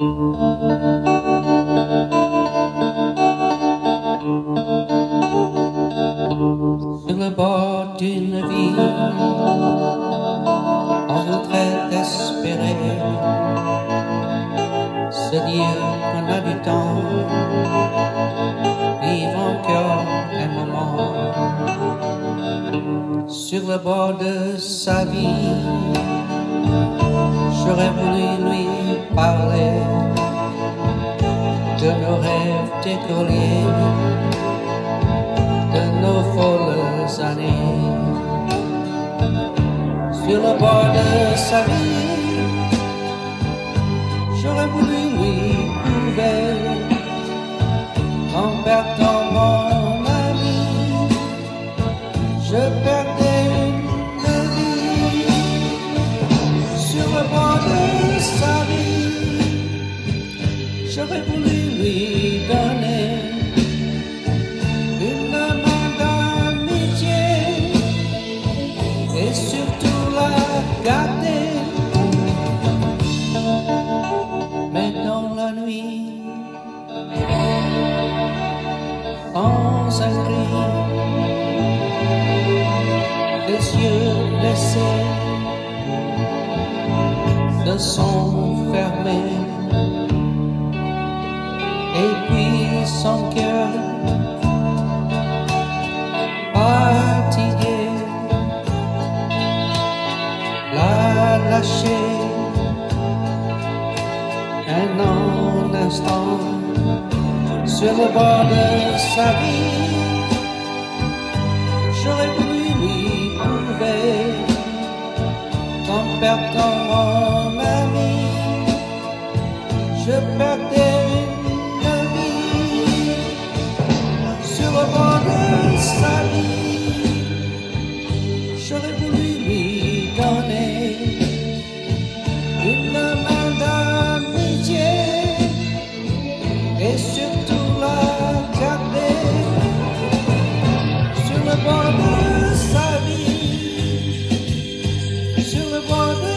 Sur le bord d'une ville, en retraite espérée, se dire qu'on a du temps, vivre encore un moment. Sur le bord de sa vie, j'aurais voulu lui parler de nos rêves d'écoliers, de nos folles années. Sur le bord de sa vie, j'aurais voulu lui prouver qu'en perdant mon ami, je perdais une vie. Sur le bord de sa vie, j'aurais voulu cri, les yeux blessés se sont fermés. Et puis son cœur fatigué l'a lâché un an instant sur le bord de sa vie. J'aurais voulu lui prouver qu'en perdant mon ami, je perdais sur le bord